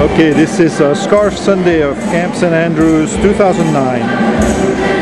Okay, this is a Scarf Sunday of Camp St. Andrews 2009.